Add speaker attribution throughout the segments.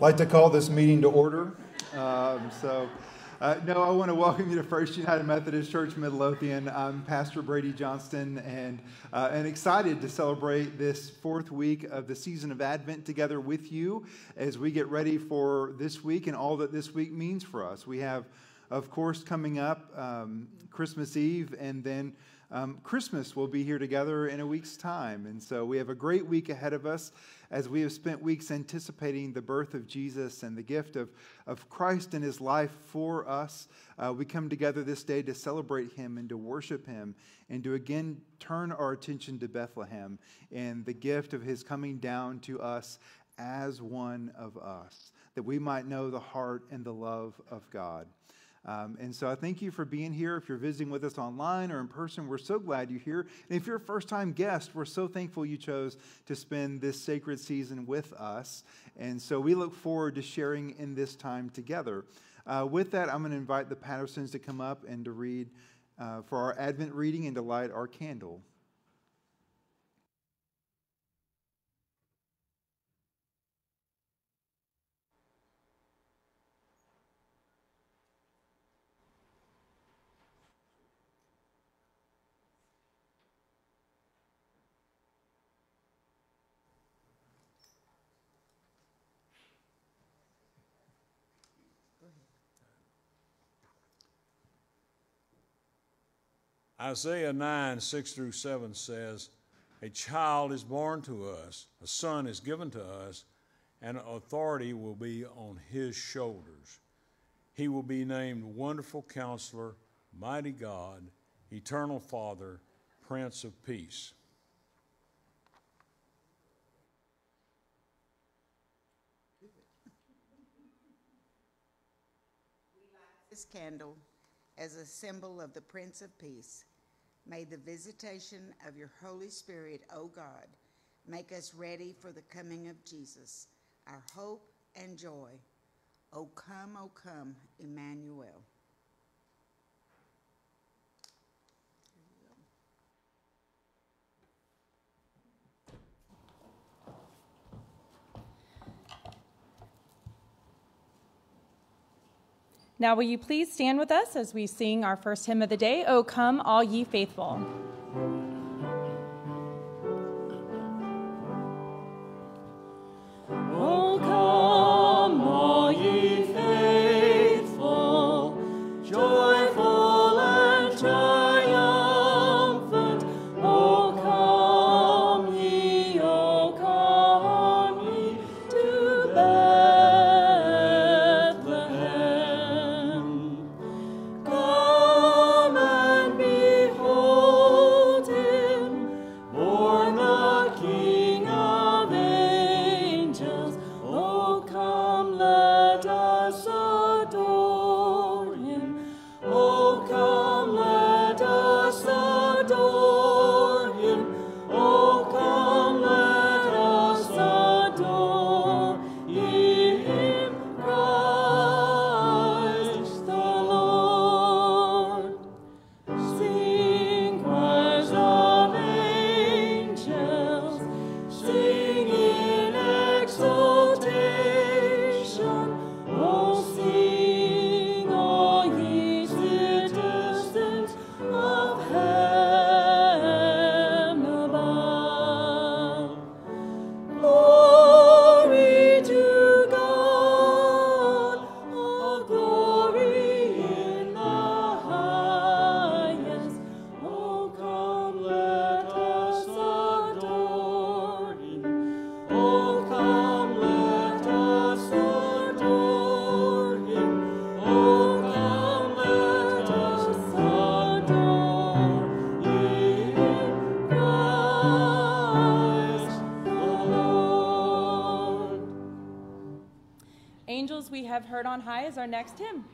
Speaker 1: like to call this meeting to order. Um, so, uh, no, I want to welcome you to First United Methodist Church Midlothian. I'm Pastor Brady Johnston, and uh, and excited to celebrate this fourth week of the season of Advent together with you as we get ready for this week and all that this week means for us. We have, of course, coming up um, Christmas Eve, and then. Um, Christmas will be here together in a week's time. And so we have a great week ahead of us as we have spent weeks anticipating the birth of Jesus and the gift of, of Christ and his life for us, uh, we come together this day to celebrate him and to worship him and to again turn our attention to Bethlehem and the gift of his coming down to us as one of us, that we might know the heart and the love of God. Um, and so I thank you for being here. If you're visiting with us online or in person, we're so glad you're here. And if you're a first time guest, we're so thankful you chose to spend this sacred season with us. And so we look forward to sharing in this time together. Uh, with that, I'm going to invite the Pattersons to come up and to read uh, for our Advent reading and to light our candle.
Speaker 2: Isaiah 9, 6 through 7 says, A child is born to us, a son is given to us, and authority will be on his shoulders. He will be named Wonderful Counselor, Mighty God, Eternal Father, Prince of Peace.
Speaker 3: This candle as a symbol of the Prince of Peace. May the visitation of your Holy Spirit, O God, make us ready for the coming of Jesus, our hope and joy. O come, O come, Emmanuel.
Speaker 4: Now, will you please stand with us as we sing our first hymn of the day, O Come, All Ye Faithful. Heard on High is our next hymn.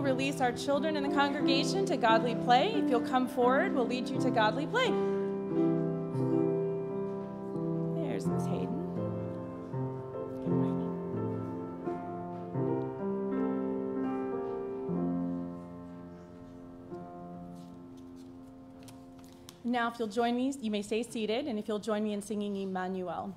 Speaker 4: Release our children in the congregation to godly play. If you'll come forward, we'll lead you to godly play. There's Miss Hayden. Now, if you'll join me, you may stay seated, and if you'll join me in singing Emmanuel.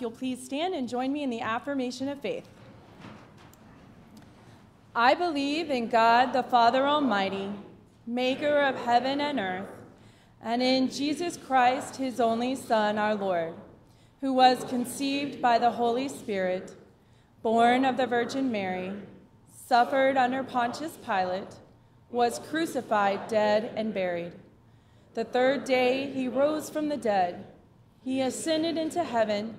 Speaker 4: You'll please stand and join me in the affirmation of faith. I believe in God the Father Almighty, maker of heaven and earth, and in Jesus Christ, his only Son, our Lord, who was conceived by the Holy Spirit, born of the Virgin Mary, suffered under Pontius Pilate, was crucified, dead, and buried. The third day he rose from the dead. He ascended into heaven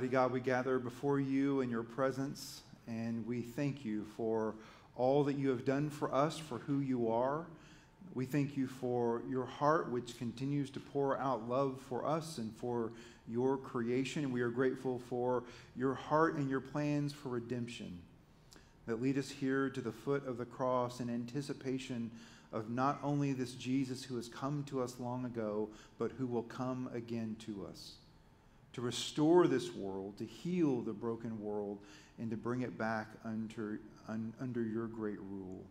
Speaker 1: Almighty God, we gather before you in your presence, and we thank you for all that you have done for us, for who you are. We thank you for your heart, which continues to pour out love for us and for your creation. We are grateful for your heart and your plans for redemption that lead us here to the foot of the cross in anticipation of not only this Jesus who has come to us long ago, but who will come again to us to restore this world, to heal the broken world, and to bring it back under, un, under your great rule.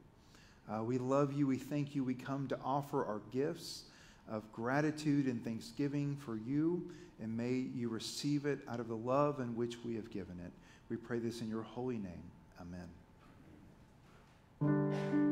Speaker 1: Uh, we love you. We thank you. We come to offer our gifts of gratitude and thanksgiving for you, and may you receive it out of the love in which we have given it. We pray this in your holy name. Amen.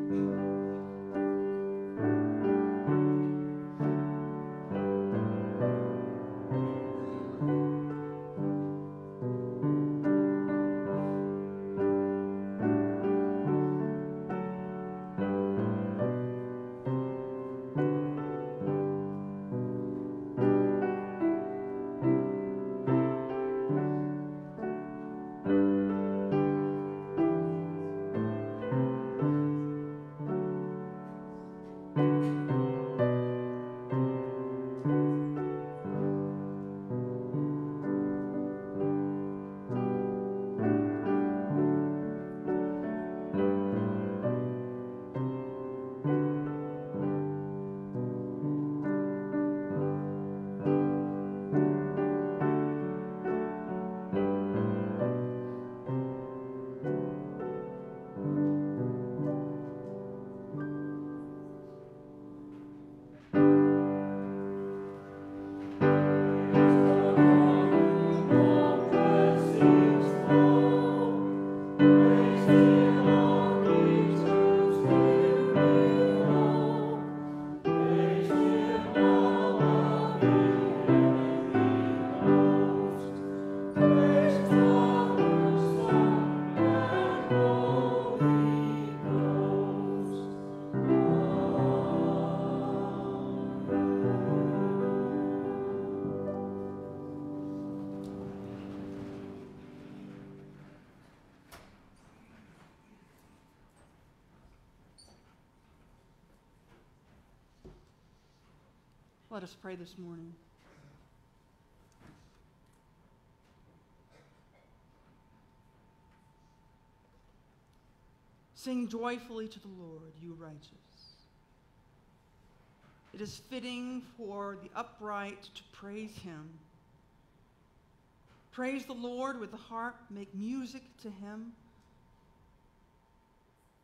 Speaker 5: Let us pray this morning. Sing joyfully to the Lord, you righteous. It is fitting for the upright to praise him. Praise the Lord with the harp, make music to him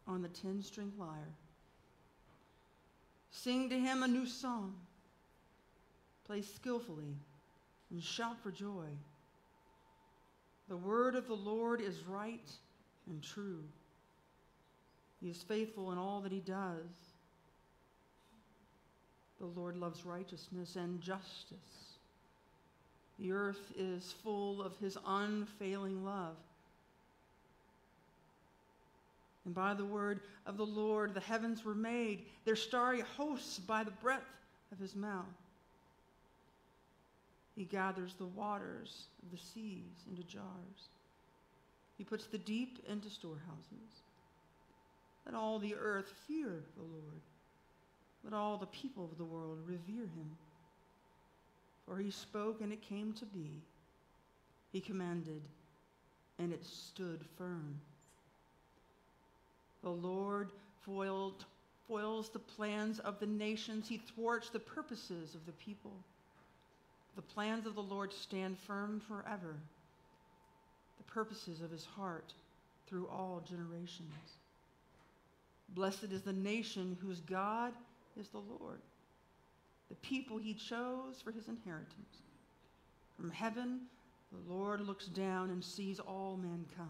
Speaker 5: on the ten string lyre. Sing to him a new song. Play skillfully and shout for joy. The word of the Lord is right and true. He is faithful in all that he does. The Lord loves righteousness and justice. The earth is full of his unfailing love. And by the word of the Lord, the heavens were made, their starry hosts by the breath of his mouth. He gathers the waters of the seas into jars. He puts the deep into storehouses. Let all the earth fear the Lord. Let all the people of the world revere him. For he spoke, and it came to be. He commanded, and it stood firm. The Lord foiled, foils the plans of the nations, he thwarts the purposes of the people. The plans of the Lord stand firm forever, the purposes of his heart through all generations. Blessed is the nation whose God is the Lord, the people he chose for his inheritance. From heaven, the Lord looks down and sees all mankind.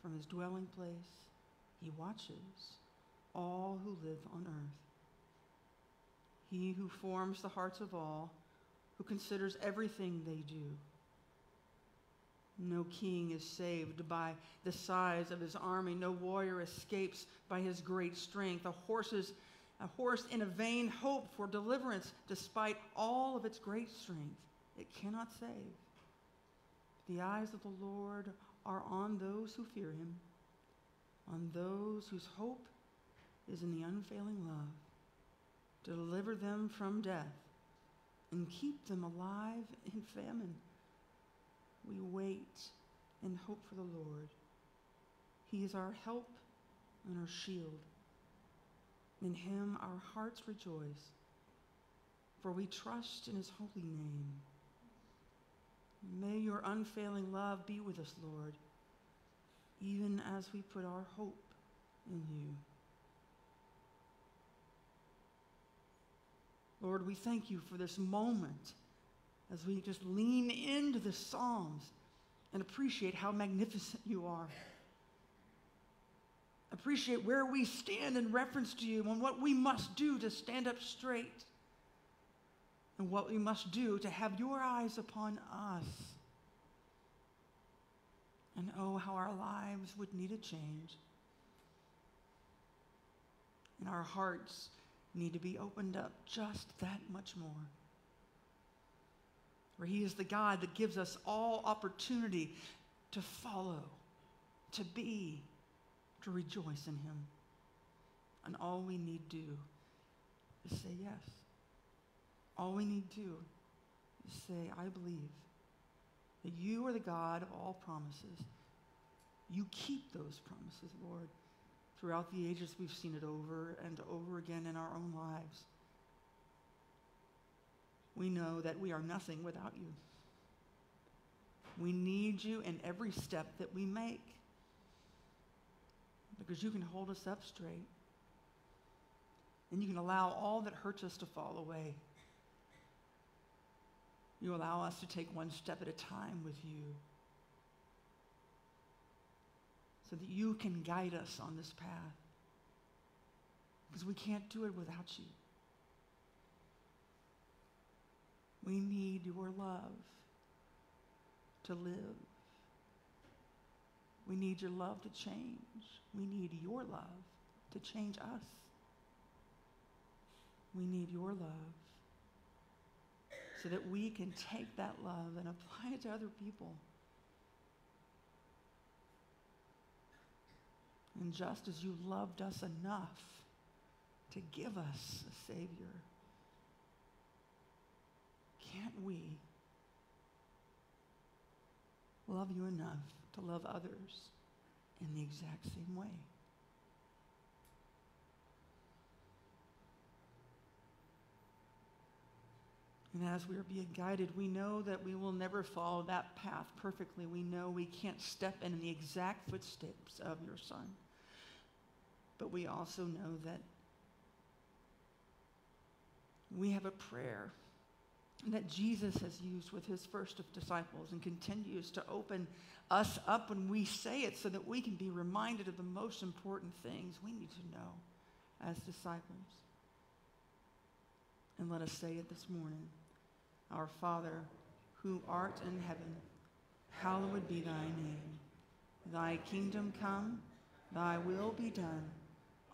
Speaker 5: From his dwelling place, he watches all who live on earth. He who forms the hearts of all, who considers everything they do. No king is saved by the size of his army. No warrior escapes by his great strength. A horse's a horse in a vain hope for deliverance, despite all of its great strength, it cannot save. The eyes of the Lord are on those who fear him, on those whose hope is in the unfailing love. Deliver them from death and keep them alive in famine. We wait and hope for the Lord. He is our help and our shield. In him our hearts rejoice, for we trust in his holy name. May your unfailing love be with us, Lord, even as we put our hope in you. Lord, we thank you for this moment as we just lean into the Psalms and appreciate how magnificent you are. Appreciate where we stand in reference to you and what we must do to stand up straight and what we must do to have your eyes upon us. And oh, how our lives would need a change. And our hearts need to be opened up just that much more. For He is the God that gives us all opportunity to follow, to be, to rejoice in Him. And all we need do is say yes. All we need do is say, I believe that you are the God of all promises. You keep those promises, Lord. Throughout the ages, we've seen it over and over again in our own lives. We know that we are nothing without you. We need you in every step that we make because you can hold us up straight and you can allow all that hurts us to fall away. You allow us to take one step at a time with you so that you can guide us on this path. Because we can't do it without you. We need your love to live. We need your love to change. We need your love to change us. We need your love so that we can take that love and apply it to other people. And just as you loved us enough to give us a Savior, can't we love you enough to love others in the exact same way? And as we are being guided, we know that we will never follow that path perfectly. We know we can't step in the exact footsteps of your Son. But we also know that we have a prayer that Jesus has used with his first of disciples and continues to open us up when we say it so that we can be reminded of the most important things we need to know as disciples. And let us say it this morning Our Father, who art in heaven, hallowed be thy name. Thy kingdom come, thy will be done,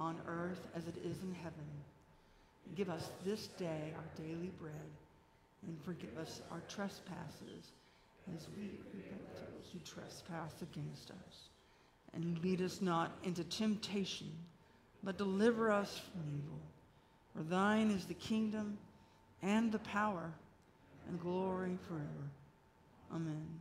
Speaker 5: on earth as it is in heaven. Give us this day our daily bread and forgive us our trespasses as we forgive those who trespass against us. And lead us not into temptation, but deliver us from evil. For thine is the kingdom and the power and glory forever. Amen.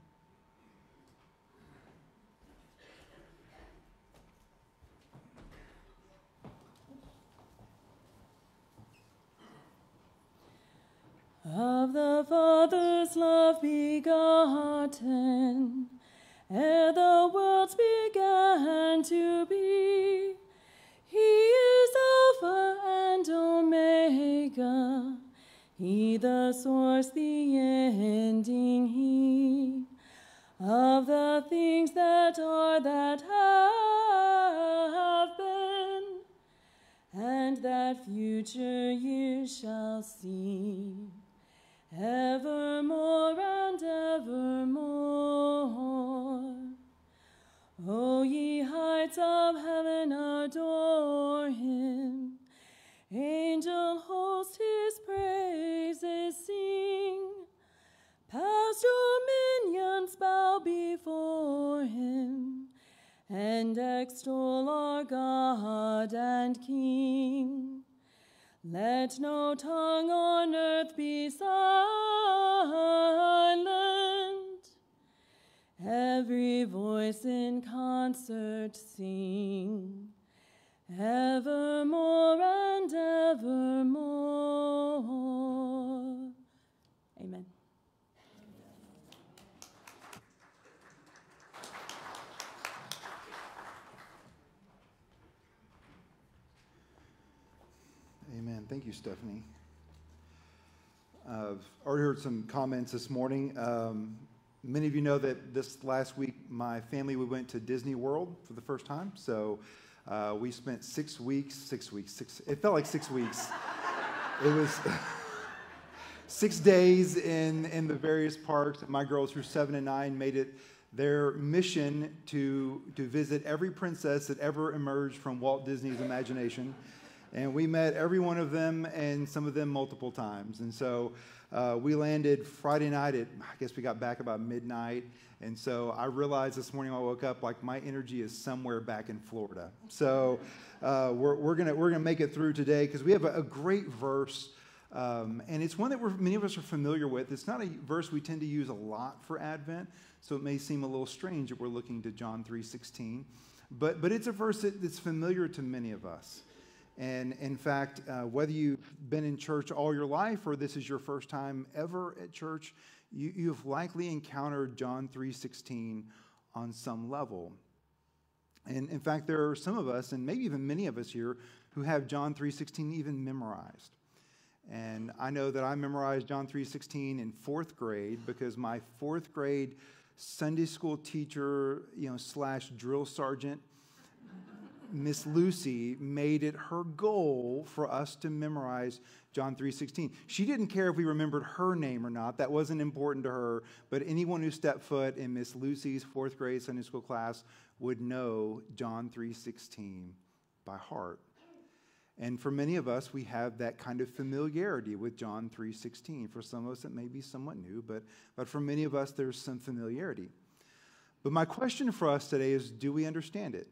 Speaker 4: Of the Father's love begotten, ere the worlds began to be. He is Alpha and Omega, He the source, the ending, He of the things that are, that have been, and that future you shall see, evermore and evermore. O ye heights of heaven, adore him. Angel host his praises sing. Past dominions bow before him and extol our God and King. Let no tongue on earth be silent. Every voice in concert sing, evermore and evermore. Amen.
Speaker 1: Amen. Thank you, Stephanie. I've already heard some comments this morning. Um, many of you know that this last week, my family, we went to Disney World for the first time. So uh, we spent six weeks, six weeks, six, it felt like six weeks. it was six days in, in the various parks. My girls, who are seven and nine, made it their mission to, to visit every princess that ever emerged from Walt Disney's imagination and we met every one of them and some of them multiple times. And so uh, we landed Friday night at, I guess we got back about midnight. And so I realized this morning when I woke up, like my energy is somewhere back in Florida. So uh, we're, we're going we're gonna make it through today because we have a, a great verse. Um, and it's one that many of us are familiar with. It's not a verse we tend to use a lot for Advent, so it may seem a little strange that we're looking to John 3.16. But, but it's a verse that, that's familiar to many of us. And in fact, uh, whether you've been in church all your life or this is your first time ever at church, you, you've likely encountered John 3:16 on some level. And in fact, there are some of us, and maybe even many of us here, who have John 3:16 even memorized. And I know that I memorized John 3:16 in fourth grade because my fourth grade Sunday school teacher, you know, slash drill sergeant Miss Lucy made it her goal for us to memorize John 3:16. She didn't care if we remembered her name or not. That wasn't important to her, but anyone who stepped foot in Miss Lucy's 4th grade Sunday school class would know John 3:16 by heart. And for many of us, we have that kind of familiarity with John 3:16. For some of us, it may be somewhat new, but, but for many of us, there's some familiarity. But my question for us today is do we understand it?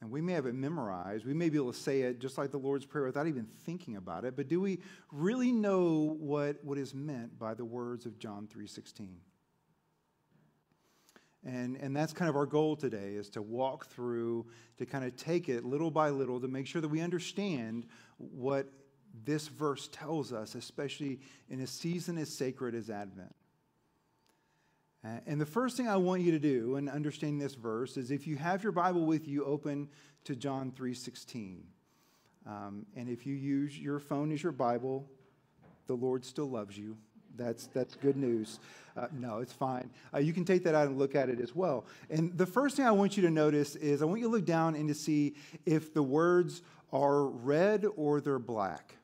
Speaker 1: And we may have it memorized. We may be able to say it just like the Lord's Prayer without even thinking about it. But do we really know what, what is meant by the words of John 3.16? And, and that's kind of our goal today is to walk through, to kind of take it little by little to make sure that we understand what this verse tells us, especially in a season as sacred as Advent. Uh, and the first thing I want you to do in understanding this verse is if you have your Bible with you, open to John 3.16. Um, and if you use your phone as your Bible, the Lord still loves you. That's, that's good news. Uh, no, it's fine. Uh, you can take that out and look at it as well. And the first thing I want you to notice is I want you to look down and to see if the words are red or they're black.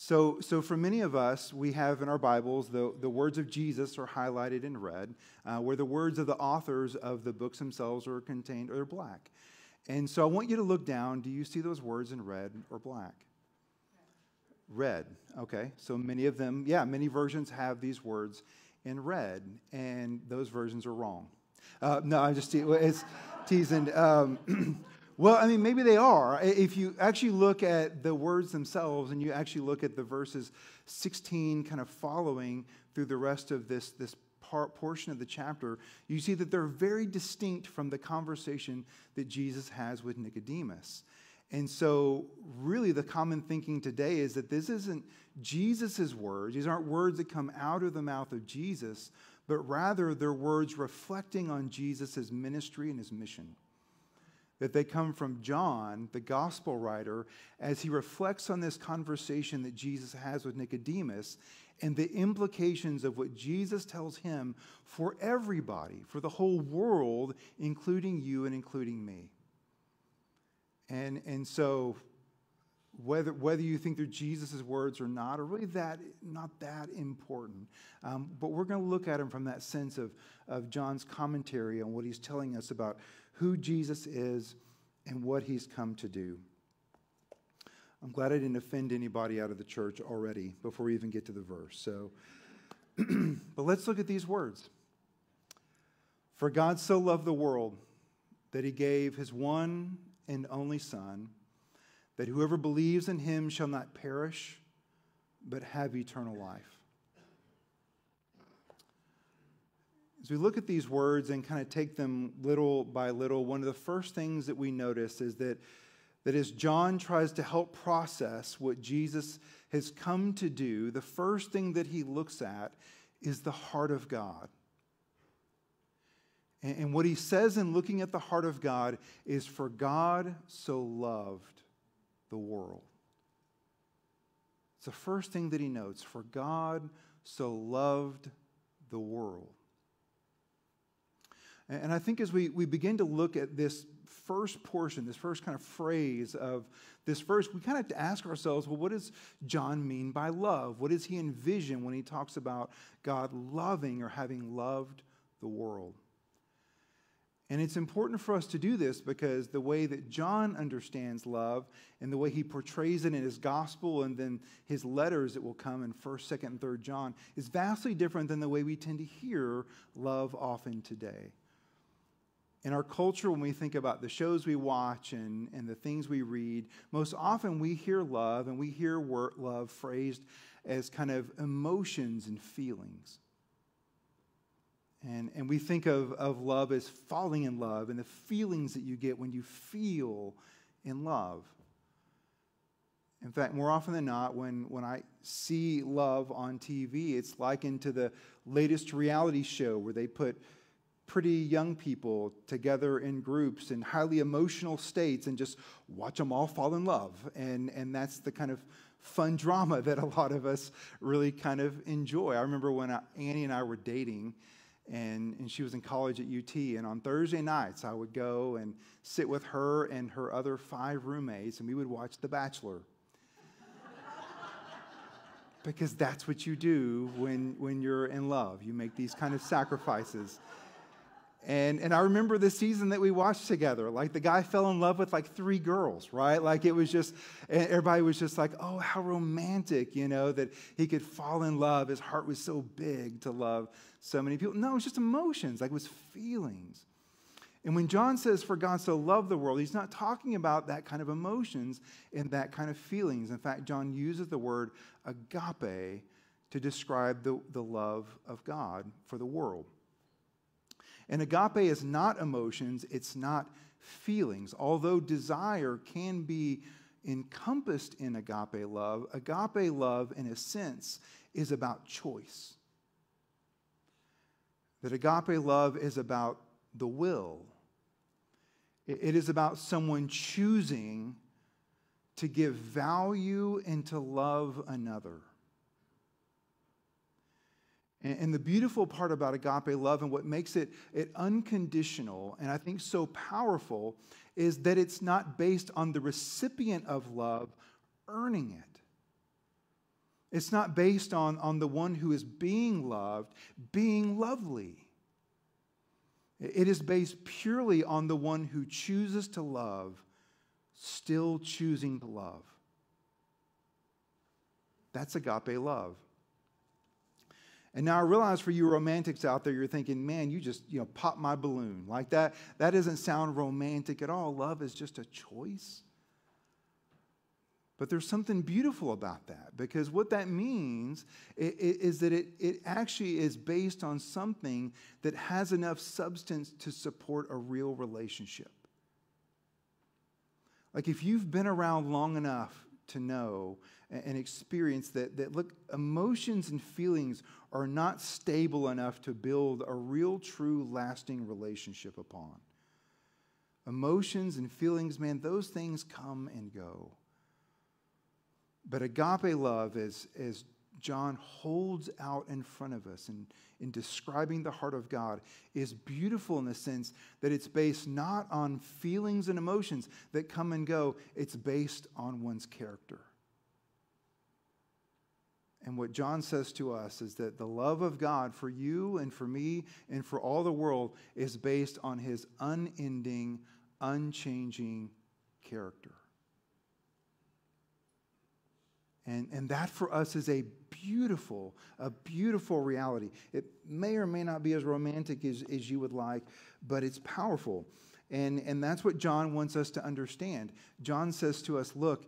Speaker 1: So, so for many of us, we have in our Bibles the, the words of Jesus are highlighted in red, uh, where the words of the authors of the books themselves are contained or black. And so I want you to look down. Do you see those words in red or black? Red. Okay. So many of them, yeah, many versions have these words in red, and those versions are wrong. Uh, no, I'm just te- it's teasing. Um, Well, I mean, maybe they are. If you actually look at the words themselves and you actually look at the verses 16 kind of following through the rest of this, this part, portion of the chapter, you see that they're very distinct from the conversation that Jesus has with Nicodemus. And so, really, the common thinking today is that this isn't Jesus' words. These aren't words that come out of the mouth of Jesus, but rather they're words reflecting on Jesus' ministry and his mission. That they come from John, the gospel writer, as he reflects on this conversation that Jesus has with Nicodemus and the implications of what Jesus tells him for everybody, for the whole world, including you and including me. And, and so, whether, whether you think they're Jesus' words or not, are really that, not that important. Um, but we're going to look at them from that sense of, of John's commentary on what he's telling us about who Jesus is and what he's come to do. I'm glad I didn't offend anybody out of the church already before we even get to the verse. So, but let's look at these words. For God so loved the world that he gave his one and only Son, that whoever believes in him shall not perish, but have eternal life. As we look at these words and kind of take them little by little, one of the first things that we notice is that, that as John tries to help process what Jesus has come to do, the first thing that he looks at is the heart of God. And, and what he says in looking at the heart of God is, For God so loved the world. It's the first thing that he notes. For God so loved the world. And I think as we, we begin to look at this first portion, this first kind of phrase of this verse, we kind of ask ourselves well, what does John mean by love? What does he envision when he talks about God loving or having loved the world? And it's important for us to do this because the way that John understands love and the way he portrays it in his gospel and then his letters that will come in 1st, 2nd, and 3rd John is vastly different than the way we tend to hear love often today in our culture, when we think about the shows we watch and, and the things we read, most often we hear love and we hear word, love phrased as kind of emotions and feelings. And, and we think of, of love as falling in love and the feelings that you get when you feel in love. In fact, more often than not, when, when I see love on TV, it's likened to the latest reality show where they put pretty young people together in groups in highly emotional states and just watch them all fall in love. And, and that's the kind of fun drama that a lot of us really kind of enjoy. I remember when I, Annie and I were dating, and, and she was in college at UT. And on Thursday nights, I would go and sit with her and her other five roommates, and we would watch The Bachelor. because that's what you do when, when you're in love. You make these kind of sacrifices. And, and I remember the season that we watched together. Like the guy fell in love with like three girls, right? Like it was just, everybody was just like, oh, how romantic, you know, that he could fall in love. His heart was so big to love so many people. No, it was just emotions, like it was feelings. And when John says, for God so loved the world, he's not talking about that kind of emotions and that kind of feelings. In fact, John uses the word agape to describe the, the love of God for the world. And agape is not emotions, it's not feelings. Although desire can be encompassed in agape love, agape love, in a sense, is about choice. That agape love is about the will, it is about someone choosing to give value and to love another. And, the beautiful part about agape love and what makes it, it unconditional and I think so powerful is that it's not based on the recipient of love earning it. It's not based on, on the one who is being loved being lovely. It is based purely on the one who chooses to love, still choosing to love. That's agape love. And now I realize for you romantics out there, you're thinking, man, you just, you know, pop my balloon. Like that, that doesn't sound romantic at all. Love is just a choice. But there's something beautiful about that because what that means is that it, it actually is based on something that has enough substance to support a real relationship. Like if you've been around long enough to know and experience that, that look, emotions and feelings are not stable enough to build a real, true, lasting relationship upon. Emotions and feelings, man, those things come and go. But agape love, as, as John holds out in front of us in, in describing the heart of God, is beautiful in the sense that it's based not on feelings and emotions that come and go, it's based on one's character. And what John says to us is that the love of God for you and for me and for all the world is based on his unending, unchanging character. And, and that for us is a beautiful, a beautiful reality. It may or may not be as romantic as, as you would like, but it's powerful. And, and that's what John wants us to understand. John says to us, look,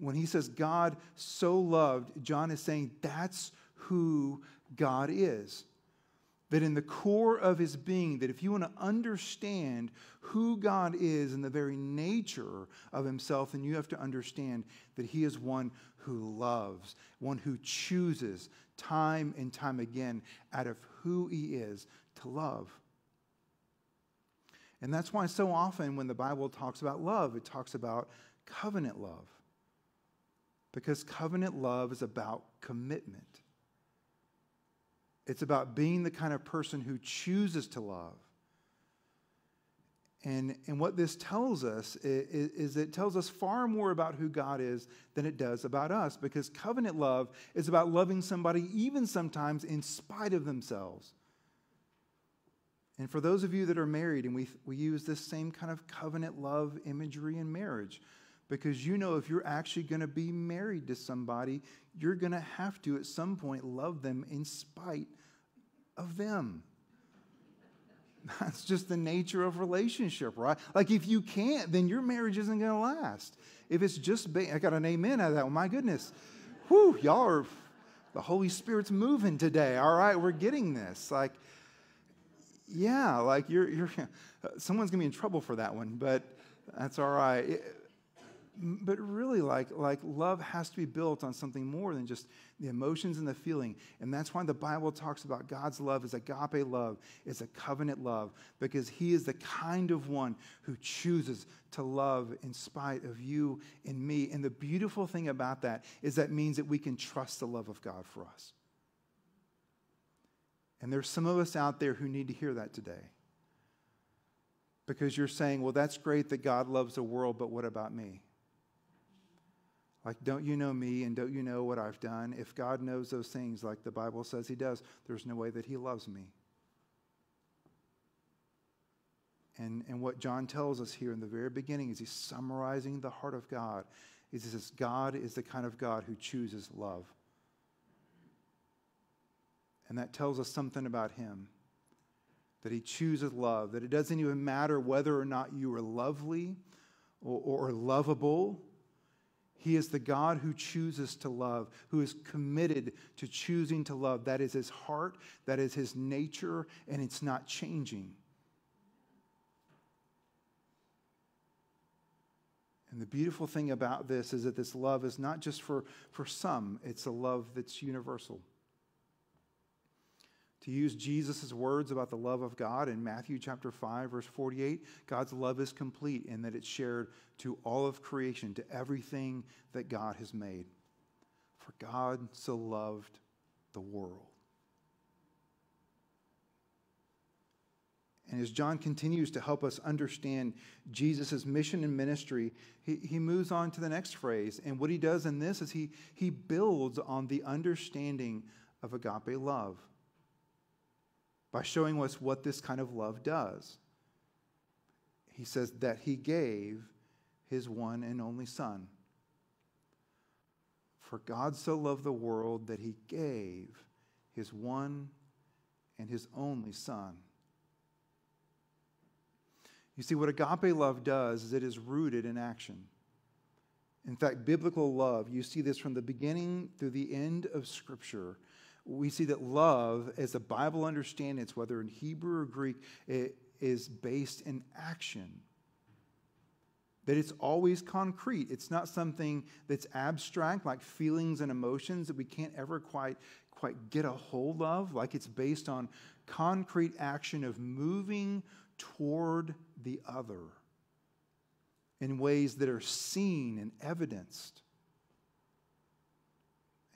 Speaker 1: when he says God so loved, John is saying that's who God is. That in the core of his being, that if you want to understand who God is and the very nature of himself, then you have to understand that he is one who loves, one who chooses time and time again out of who he is to love. And that's why so often when the Bible talks about love, it talks about covenant love. Because covenant love is about commitment. It's about being the kind of person who chooses to love. And, and what this tells us is, is, it tells us far more about who God is than it does about us because covenant love is about loving somebody even sometimes in spite of themselves. And for those of you that are married, and we, we use this same kind of covenant love imagery in marriage, because you know if you're actually going to be married to somebody, you're going to have to at some point love them in spite of them. That's just the nature of relationship, right? Like if you can't, then your marriage isn't going to last. If it's just, ba- I got an amen out of that. Well, my goodness, whew, y'all are, the Holy Spirit's moving today. All right, we're getting this. Like, yeah, like you're, you're someone's gonna be in trouble for that one, but that's all right. It, but really, like, like love has to be built on something more than just the emotions and the feeling. And that's why the Bible talks about God's love as agape love, is a covenant love, because He is the kind of one who chooses to love in spite of you and me. And the beautiful thing about that is that means that we can trust the love of God for us. And there's some of us out there who need to hear that today. Because you're saying, well, that's great that God loves the world, but what about me? Like, don't you know me and don't you know what I've done? If God knows those things like the Bible says he does, there's no way that he loves me. And, and what John tells us here in the very beginning is he's summarizing the heart of God. He says, God is the kind of God who chooses love. And that tells us something about him that he chooses love, that it doesn't even matter whether or not you are lovely or, or, lovable. He is the God who chooses to love, who is committed to choosing to love. That is his heart, that is his nature, and it's not changing. And the beautiful thing about this is that this love is not just for, for some, it's a love that's universal. To use Jesus' words about the love of God in Matthew chapter 5, verse 48, God's love is complete in that it's shared to all of creation, to everything that God has made. For God so loved the world. And as John continues to help us understand Jesus' mission and ministry, he, he moves on to the next phrase. And what he does in this is he, he builds on the understanding of agape love by showing us what this kind of love does. He says that he gave his one and only Son. For God so loved the world that he gave his one and his only Son. You see, what agape love does is it is rooted in action. In fact, biblical love, you see this from the beginning through the end of Scripture, we see that love, as the Bible understands it, whether in Hebrew or Greek, it is based in action. That it's always concrete. It's not something that's abstract, like feelings and emotions that we can't ever quite, quite get a hold of. Like it's based on concrete action of moving toward the other. in ways that are seen and evidenced.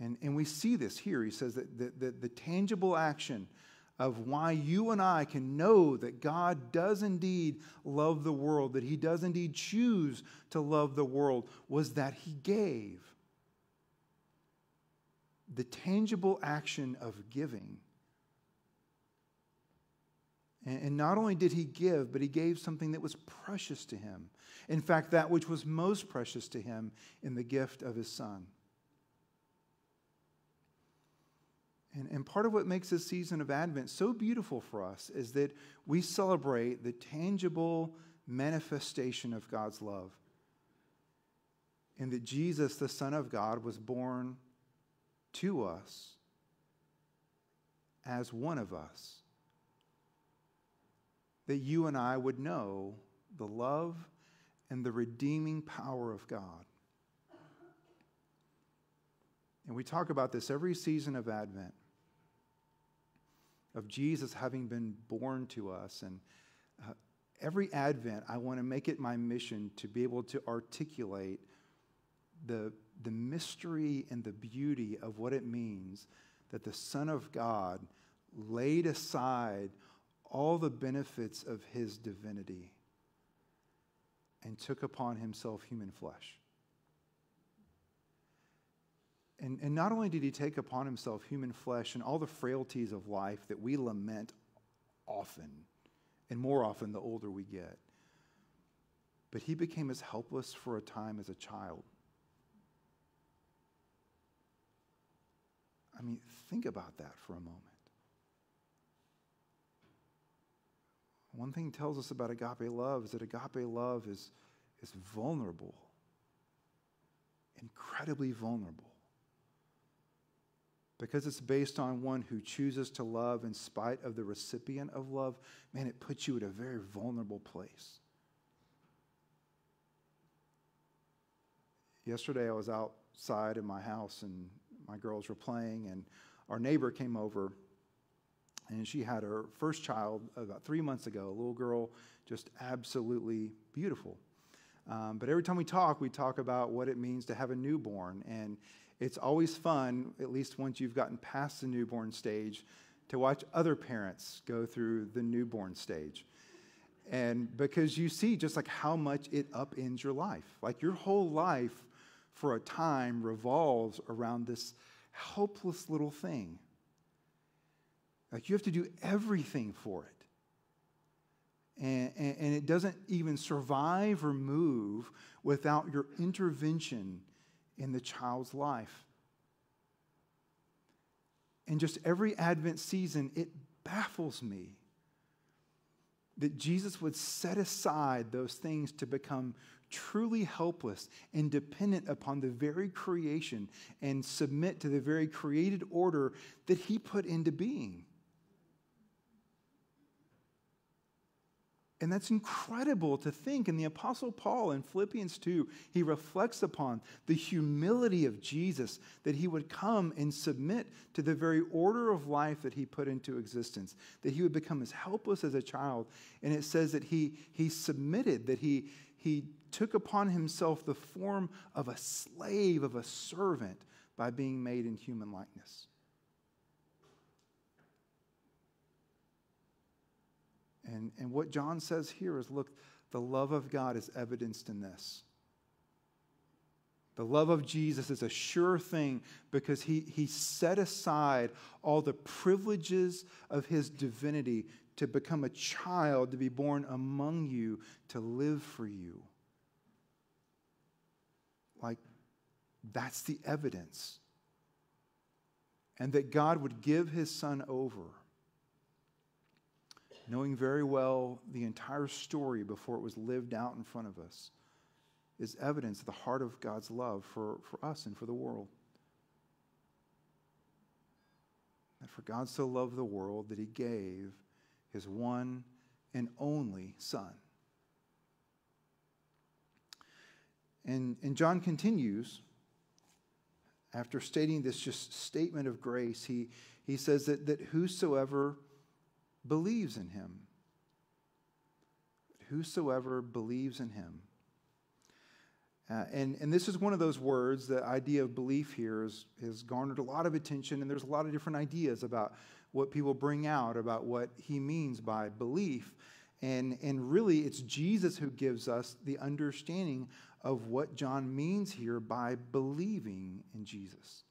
Speaker 1: And, and we see this here. He says that the, the, the tangible action of why you and I can know that God does indeed love the world, that He does indeed choose to love the world, was that He gave. The tangible action of giving. And, and not only did He give, but He gave something that was precious to Him. In fact, that which was most precious to Him in the gift of His Son. And, and part of what makes this season of Advent so beautiful for us is that we celebrate the tangible manifestation of God's love. And that Jesus, the Son of God, was born to us as one of us. That you and I would know the love and the redeeming power of God. And we talk about this every season of Advent of Jesus having been born to us. And uh, every Advent, I want to make it my mission to be able to articulate the, the mystery and the beauty of what it means that the Son of God laid aside all the benefits of his divinity and took upon himself human flesh. And, and not only did he take upon himself human flesh and all the frailties of life that we lament often, and more often the older we get, but he became as helpless for a time as a child. I mean, think about that for a moment. One thing tells us about agape love is that agape love is, is vulnerable, incredibly vulnerable because it's based on one who chooses to love in spite of the recipient of love, man, it puts you at a very vulnerable place. Yesterday, I was outside in my house and my girls were playing, and our neighbor came over and she had her first child about three months ago, a little girl, just absolutely beautiful. Um, but every time we talk, we talk about what it means to have a newborn. And it's always fun, at least once you've gotten past the newborn stage, to watch other parents go through the newborn stage. And because you see just like how much it upends your life. Like your whole life for a time revolves around this helpless little thing. Like you have to do everything for it. And, and, and, it doesn't even survive or move without your intervention in the child's life. And just every Advent season, it baffles me that Jesus would set aside those things to become truly helpless and dependent upon the very creation and submit to the very created order that he put into being. And that's incredible to think. And the Apostle Paul in Philippians 2, he reflects upon the humility of Jesus, that he would come and submit to the very order of life that he put into existence, that he would become as helpless as a child. And it says that he, he submitted, that he, he took upon himself the form of a slave, of a servant, by being made in human likeness. And, and what John says here is look, the love of God is evidenced in this. The love of Jesus is a sure thing because he, he set aside all the privileges of his divinity to become a child, to be born among you, to live for you. Like, that's the evidence. And that God would give his son over knowing very well the entire story before it was lived out in front of us, is evidence of the heart of God's love for, for us and for the world. That for God so loved the world that he gave his one and only Son. And, and John continues, after stating this just statement of grace, he, he says that, that whosoever believes in him. Whosoever believes in him. Uh, and, and this is one of those words, the idea of belief here is, has garnered a lot of attention, and there's a lot of different ideas about what people bring out about what he means by belief. And, and really, it's Jesus who gives us the understanding of what John means here by believing in Jesus.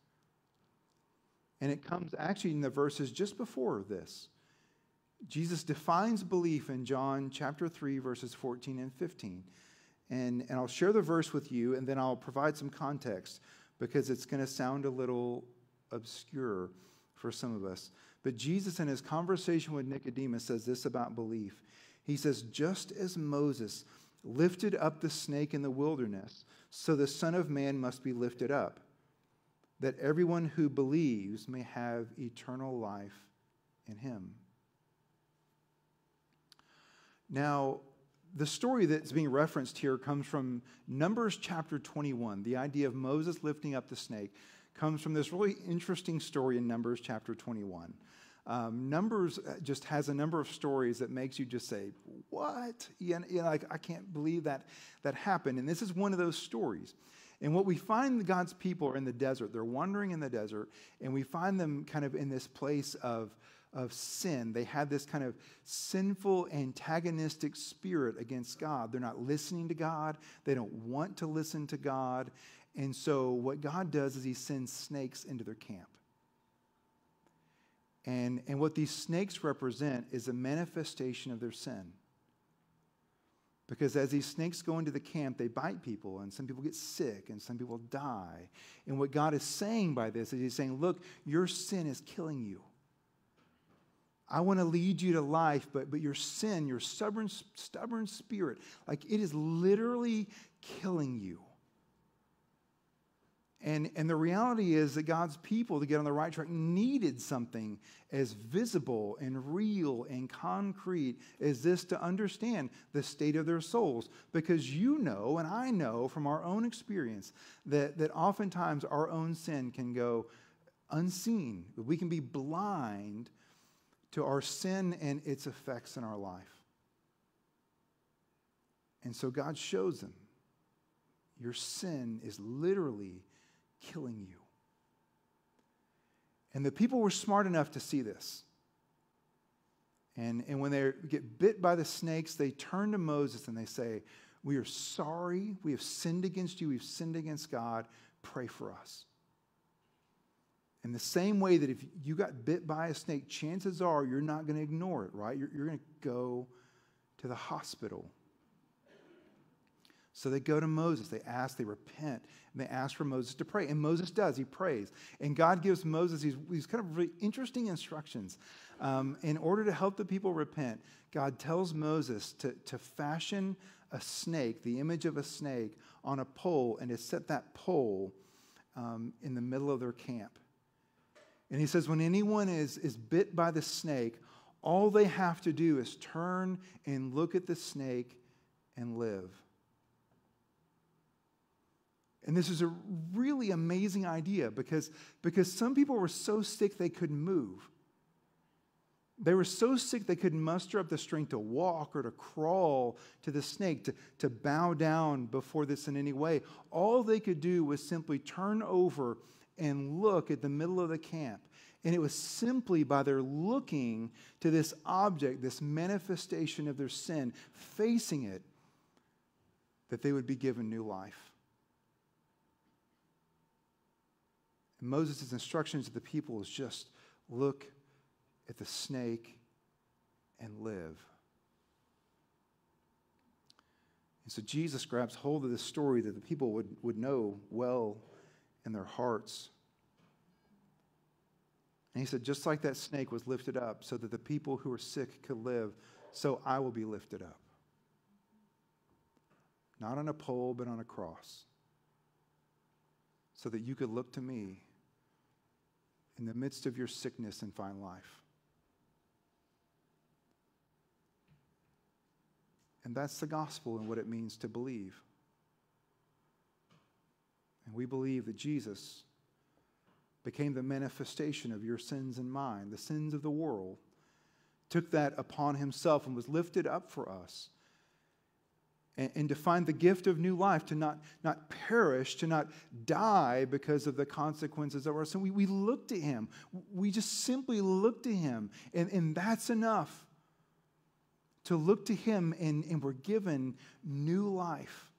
Speaker 1: And it comes actually in the verses just before this. Jesus defines belief in John chapter 3, verses 14 and 15. And, and I'll share the verse with you, and then I'll provide some context because it's going to sound a little obscure for some of us. But Jesus, in his conversation with Nicodemus, says this about belief. He says, Just as Moses lifted up the snake in the wilderness, so the Son of Man must be lifted up, that everyone who believes may have eternal life in him. Now, the story that's being referenced here comes from Numbers chapter 21. The idea of Moses lifting up the snake comes from this really interesting story in Numbers chapter 21. Um, Numbers uh, just has a number of stories that makes you just say, "What?" Like, I can't believe that that happened. And this is one of those stories. And what we find God's people are in the desert. They're wandering in the desert, and we find them kind of in this place of of sin. They have this kind of sinful, antagonistic spirit against God. They're not listening to God, they don't want to listen to God. And so, what God does is He sends snakes into their camp. And, and what these snakes represent is a manifestation of their sin. Because as these snakes go into the camp, they bite people, and some people get sick, and some people die. And what God is saying by this is He's saying, Look, your sin is killing you. I want to lead you to life, but, but your sin, your stubborn, stubborn spirit, like it is literally killing you. And, and the reality is that God's people, to get on the right track, needed something as visible and real and concrete as this to understand the state of their souls. Because you know, and I know from our own experience, that, that oftentimes our own sin can go unseen. We can be blind to our sin and its effects in our life. And so God shows them your sin is literally killing you. And the people were smart enough to see this. And, and when they get bit by the snakes, they turn to Moses and they say, We are sorry. We have sinned against you. We've sinned against God. Pray for us. In the same way that if you got bit by a snake, chances are you're not going to ignore it, right? You're, you're going to go to the hospital. So they go to Moses, they ask, they repent, and they ask for Moses to pray. And Moses does, he prays. And God gives Moses these, these kind of really interesting instructions. Um, in order to help the people repent, God tells Moses to, to fashion a snake, the image of a snake, on a pole, and to set that pole um, in the middle of their camp. And he says, when anyone is, is bit by the snake, all they have to do is turn and look at the snake and live. And this is a really amazing idea because, because some people were so sick they couldn't move. They were so sick they couldn't muster up the strength to walk or to crawl to the snake, to, to bow down before this in any way. All they could do was simply turn over and look at the middle of the camp. And it was simply by their looking to this object, this manifestation of their sin, facing it, that they would be given new life. And Moses' instructions to the people is just look at the snake and live. And so Jesus grabs hold of this story that the people would, would know well in their hearts. And he said, just like that snake was lifted up so that the people who are sick could live, so I will be lifted up. Not on a pole, but on a cross. So that you could look to me in the midst of your sickness and find life. And that's the gospel and what it means to believe. And we believe that Jesus became the manifestation of your sins and mine, the sins of the world, took that upon himself and was lifted up for us. and, and to find the gift of new life, to not, not perish, to not die because of the consequences of our sin. We, we look to Him. We just simply look to Him, and, and that's enough. To look to Him, and, and we're given new life.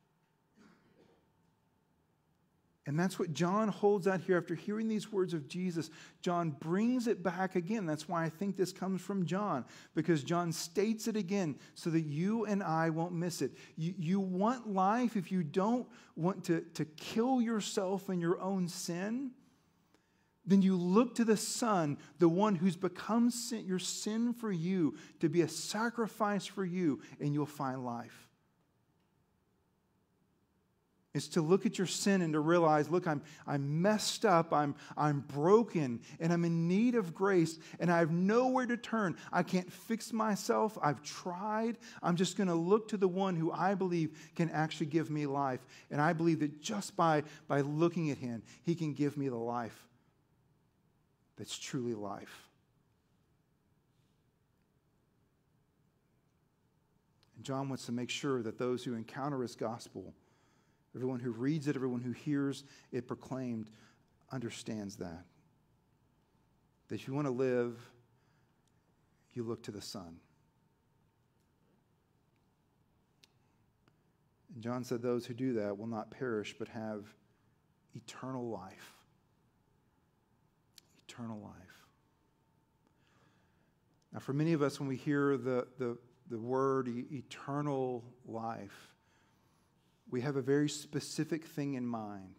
Speaker 1: And that's what John holds out here after hearing these words of Jesus. John brings it back again. That's why I think this comes from John, because John states it again so that you and I won't miss it. You, you want life if you don't want to, to kill yourself in your own sin, then you look to the Son, the one who's become sin, your sin for you, to be a sacrifice for you, and you'll find life is to look at your sin and to realize, look, I'm, I'm messed up, I'm, I'm broken, and I'm in need of grace, and I have nowhere to turn. I can't fix myself. I've tried. I'm just going to look to the one who I believe can actually give me life. And I believe that just by, by looking at him, he can give me the life that's truly life. And John wants to make sure that those who encounter his gospel Everyone who reads it, everyone who hears it proclaimed, understands that. That if you want to live, you look to the Son. And John said, Those who do that will not perish, but have eternal life. Eternal life. Now, for many of us, when we hear the, the, the word eternal life, we have a very specific thing in mind.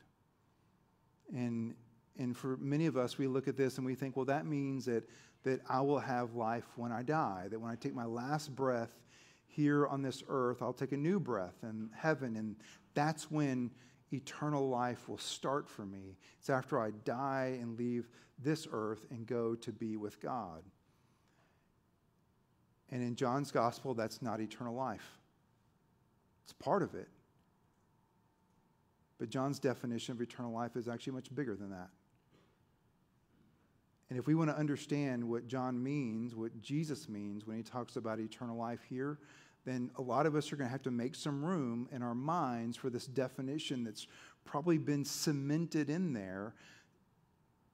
Speaker 1: And, and for many of us, we look at this and we think, well, that means that, that I will have life when I die, that when I take my last breath here on this earth, I'll take a new breath in heaven, and that's when eternal life will start for me. It's after I die and leave this earth and go to be with God. And in John's gospel, that's not eternal life, it's part of it. But John's definition of eternal life is actually much bigger than that. And if we want to understand what John means, what Jesus means when he talks about eternal life here, then a lot of us are going to have to make some room in our minds for this definition that's probably been cemented in there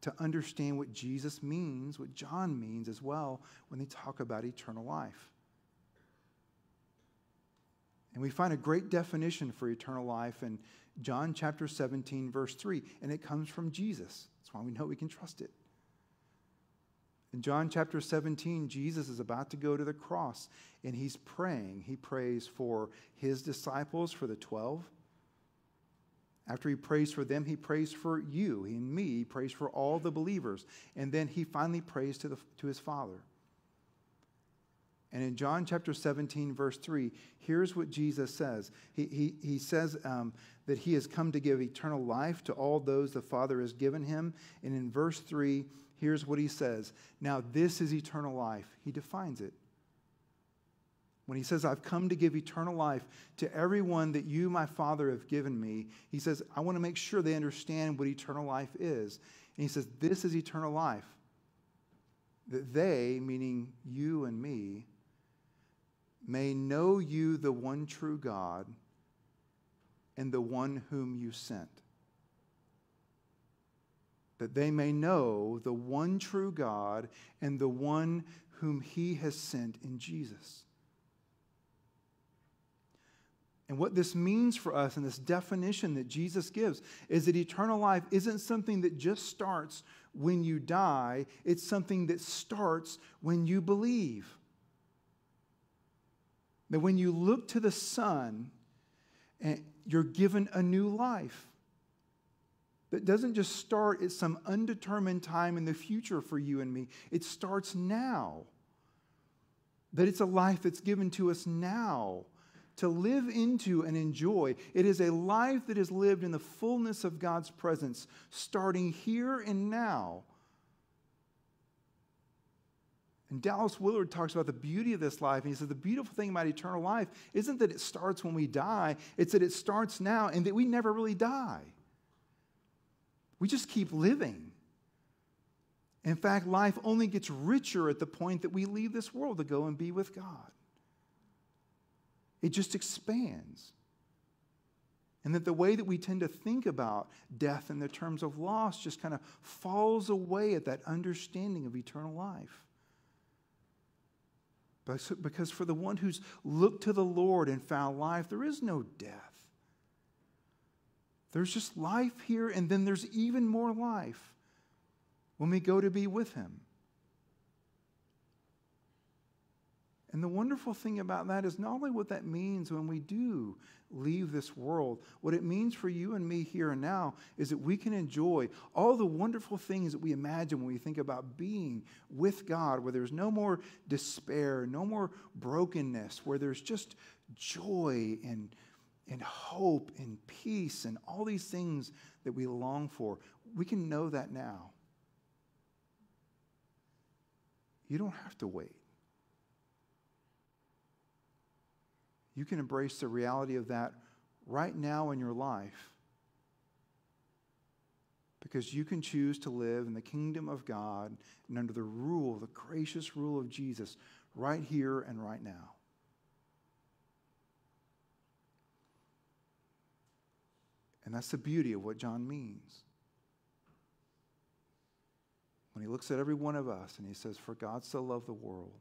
Speaker 1: to understand what Jesus means, what John means as well when they talk about eternal life. And we find a great definition for eternal life in John chapter 17, verse 3, and it comes from Jesus. That's why we know we can trust it. In John chapter 17, Jesus is about to go to the cross and he's praying. He prays for his disciples, for the 12. After he prays for them, he prays for you and me. He prays for all the believers. And then he finally prays to, the, to his Father. And in John chapter 17, verse 3, here's what Jesus says. He, he, he says um, that he has come to give eternal life to all those the Father has given him. And in verse 3, here's what he says Now, this is eternal life. He defines it. When he says, I've come to give eternal life to everyone that you, my Father, have given me, he says, I want to make sure they understand what eternal life is. And he says, This is eternal life. That they, meaning you and me, may know you, the one true God, and the one whom you sent. That they may know the one true God and the one whom he has sent in Jesus. And what this means for us and this definition that Jesus gives is that eternal life isn't something that just starts when you die, it's something that starts when you believe. That when you look to the Son, eh, you're given a new life that doesn't just start at some undetermined time in the future for you and me. It starts now. That it's a life that's given to us now to live into and enjoy. It is a life that is lived in the fullness of God's presence, starting here and now and Dallas Willard talks about the beauty of this life. And he says the beautiful thing about eternal life isn't that it starts when we die, it's that it starts now and that we never really die. We just keep living. In fact, life only gets richer at the point that we leave this world to go and be with God. it just expands. And that the way that we tend to think about death in the terms of loss just kind of falls away at that understanding of eternal life. Because for the one who's looked to the Lord and found life, there is no death. There's just life here, and then there's even more life when we go to be with Him. And the wonderful thing about that is not only what that means when we do leave this world, what it means for you and me here and now is that we can enjoy all the wonderful things that we imagine when we think about being with God, where there's no more despair, no more brokenness, where there's just joy and, and hope and peace and all these things that we long for. We can know that now. You don't have to wait. You can embrace the reality of that right now in your life because you can choose to live in the kingdom of God and under the rule, the gracious rule of Jesus, right here and right now. And that's the beauty of what John means. When he looks at every one of us and he says, For God so loved the world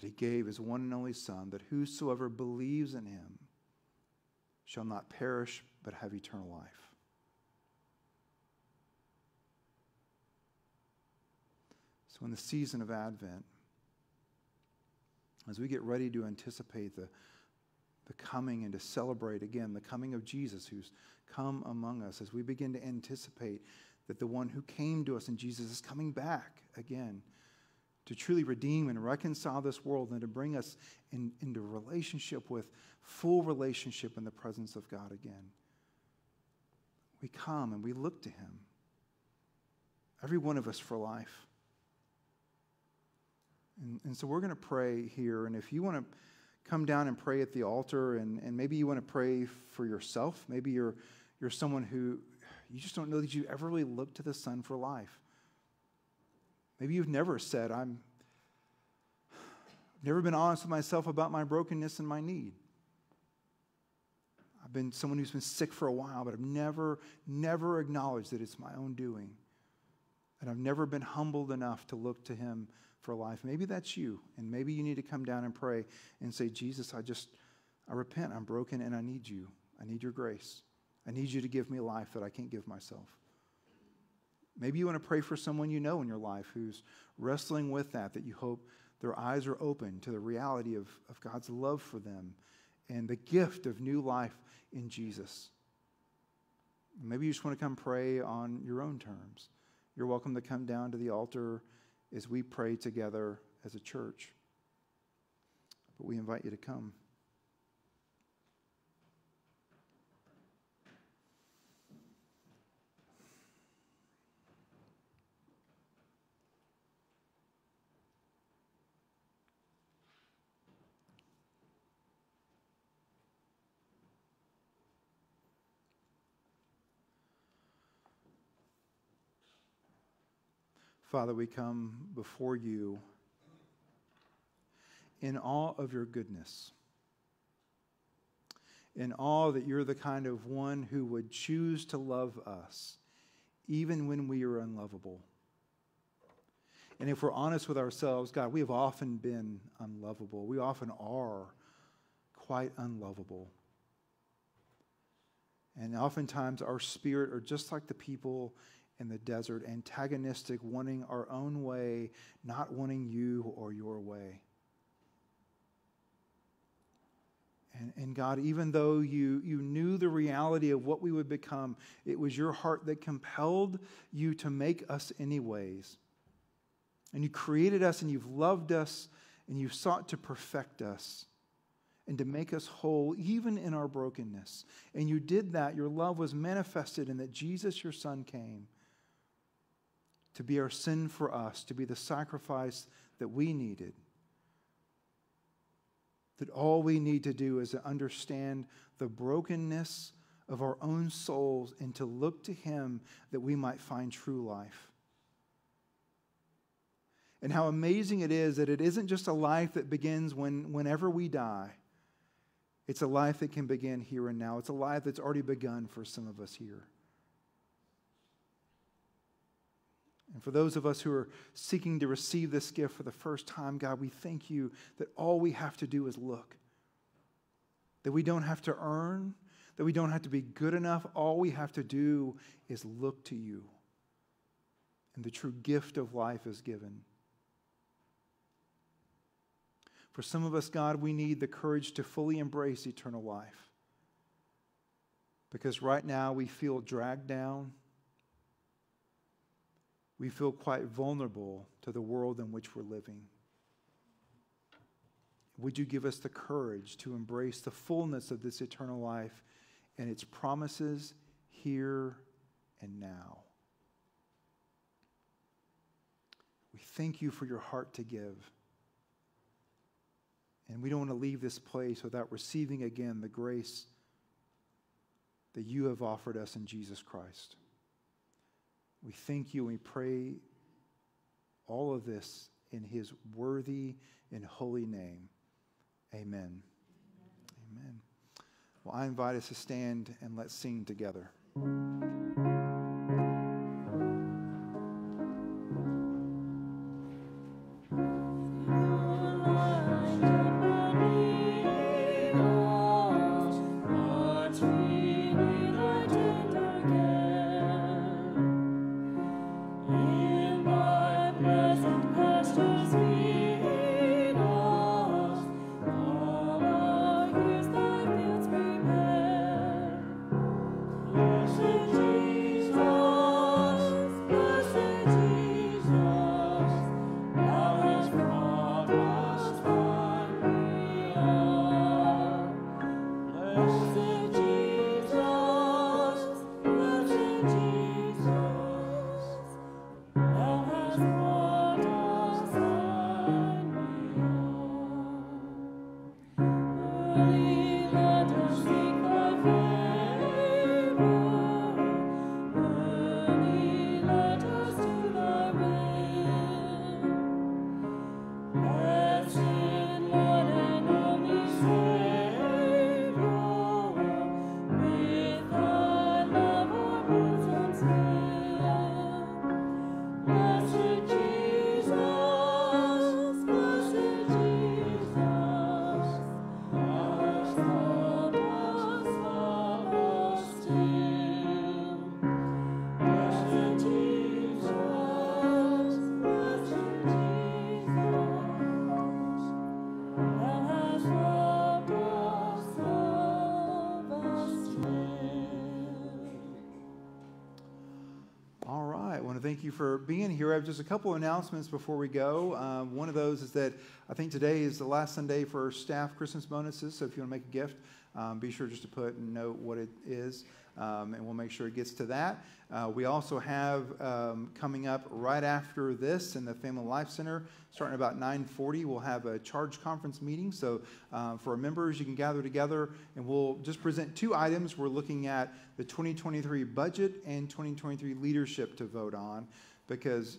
Speaker 1: that he gave his one and only Son, that whosoever believes in him shall not perish but have eternal life. So, in the season of Advent, as we get ready to anticipate the, the coming and to celebrate again the coming of Jesus who's come among us, as we begin to anticipate that the one who came to us in Jesus is coming back again to truly redeem and reconcile this world and to bring us in, into relationship with full relationship in the presence of God again. We come and we look to Him, every one of us for life. And, and so we're going to pray here. And if you want to come down and pray at the altar, and, and maybe you want to pray for yourself, maybe you're, you're someone who you just don't know that you ever really looked to the Son for life. Maybe you've never said, I'm never been honest with myself about my brokenness and my need. I've been someone who's been sick for a while, but I've never, never acknowledged that it's my own doing. And I've never been humbled enough to look to Him for life. Maybe that's you. And maybe you need to come down and pray and say, Jesus, I just, I repent. I'm broken and I need you. I need your grace. I need you to give me life that I can't give myself. Maybe you want to pray for someone you know in your life who's wrestling with that, that you hope their eyes are open to the reality of, of God's love for them and the gift of new life in Jesus. Maybe you just want to come pray on your own terms. You're welcome to come down to the altar as we pray together as a church. But we invite you to come. Father, we come before you in awe of your goodness, in awe that you're the kind of one who would choose to love us even when we are unlovable. And if we're honest with ourselves, God, we have often been unlovable. We often are quite unlovable. And oftentimes our spirit are just like the people in the desert, antagonistic, wanting our own way, not wanting you or your way. And, and, God, even though you, you knew the reality of what we would become, it was your heart that compelled you to make us anyways. And you created us and you've loved us and you've sought to perfect us and to make us whole, even in our brokenness. And you did that. Your love was manifested in that Jesus, your Son, came to be our sin for us, to be the sacrifice that we needed. That all we need to do is to understand the brokenness of our own souls and to look to Him that we might find true life. And how amazing it is that it isn't just a life that begins when, whenever we die, It's a life that can begin here and now. It's a life that's already begun for some of us here. And for those of us who are seeking to receive this gift for the first time, God, we thank you that all we have to do is look. That we don't have to earn, that we don't have to be good enough. All we have to do is look to you. And the true gift of life is given. For some of us, God, we need the courage to fully embrace eternal life. Because right now we feel dragged down we feel quite vulnerable to the world in which we're living. Would you give us the courage to embrace the fullness of this eternal life and its promises here and now? We thank you for your heart to give. And we don't want to leave this place without receiving again the grace that you have offered us in Jesus Christ. We thank you and we pray all of this in his worthy and holy name. Amen. Amen. Well, I invite us to stand and let's sing together. You for being here. I have just a couple of announcements before we go. Um, one of those is that I think today is the last Sunday for staff Christmas bonuses. So if you want to make a gift, um, be sure just to put and note what it is um, and we'll make sure it gets to that. Uh, we also have um, coming up right after this in the Family Life Center, starting about 9:40, we'll have a charge conference meeting. So uh, for our members, you can gather together, and we'll just present two items. We're looking at the 2023 budget and 2023 leadership to vote on, because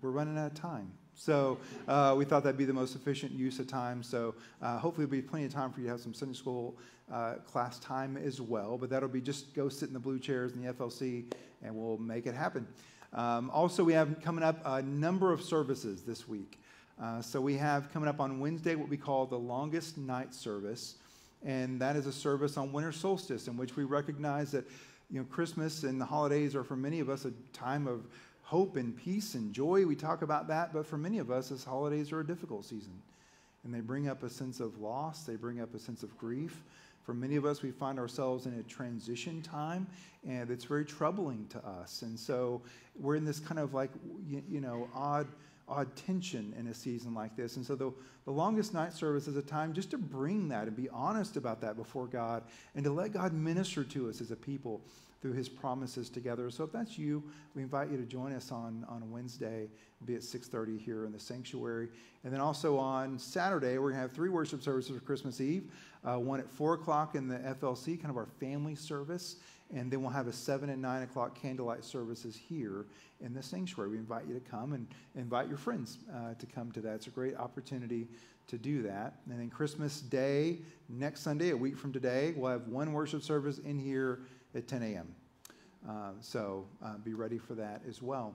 Speaker 1: we're running out of time. So uh, we thought that'd be the most efficient use of time. So uh, hopefully there'll be plenty of time for you to have some Sunday school uh, class time as well. But that'll be just go sit in the blue chairs in the FLC and we'll make it happen. Um, also, we have coming up a number of services this week. Uh, so we have coming up on Wednesday what we call the longest night service. And that is a service on winter solstice in which we recognize that you know, Christmas and the holidays are for many of us a time of hope and peace and joy. We talk about that, but for many of us, this holidays are a difficult season. And they bring up a sense of loss, they bring up a sense of grief. For many of us, we find ourselves in a transition time, and it's very troubling to us. And so we're in this kind of like, you, you know, odd odd tension in a season like this. And so the, the longest night service is a time just to bring that and be honest about that before God and to let God minister to us as a people through his promises together. So if that's you, we invite you to join us on, on Wednesday, be at 6.30 here in the sanctuary. And then also on Saturday, we're going to have three worship services for Christmas Eve. Uh, one at 4 o'clock in the FLC, kind of our family service. And then we'll have a 7 and 9 o'clock candlelight services here in the sanctuary. We invite you to come and invite your friends uh, to come to that. It's a great opportunity to do that. And then Christmas Day, next Sunday, a week from today, we'll have one worship service in here at 10 a.m. Uh, so uh, be ready for that as well.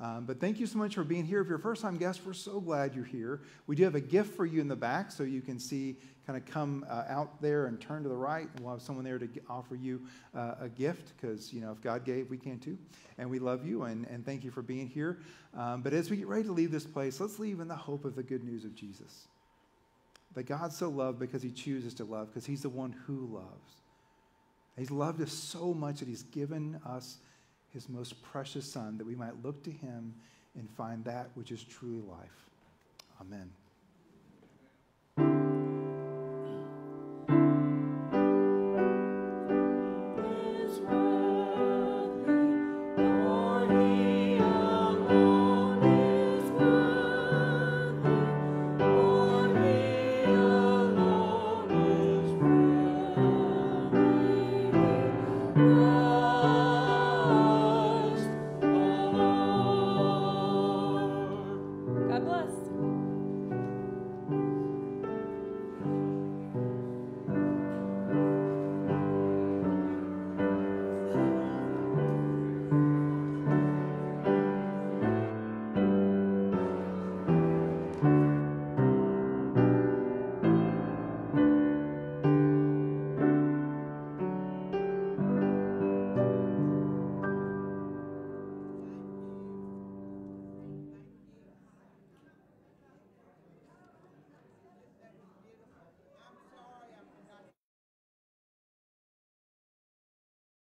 Speaker 1: Um, but thank you so much for being here. If you're a first time guest, we're so glad you're here. We do have a gift for you in the back so you can see, kind of come uh, out there and turn to the right. And we'll have someone there to offer you uh, a gift because, you know, if God gave, we can too. And we love you and, and thank you for being here. Um, but as we get ready to leave this place, let's leave in the hope of the good news of Jesus. That God so loved because he chooses to love, because he's the one who loves. He's loved us so much that He's given us His most precious Son that we might look to Him and find that which is truly life. Amen.